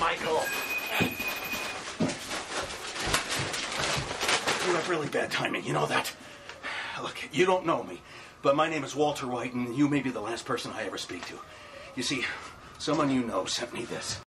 Michael. You have really bad timing, you know that? Look, you don't know me, but my name is Walter White, and you may be the last person I ever speak to. You see, someone you know sent me this.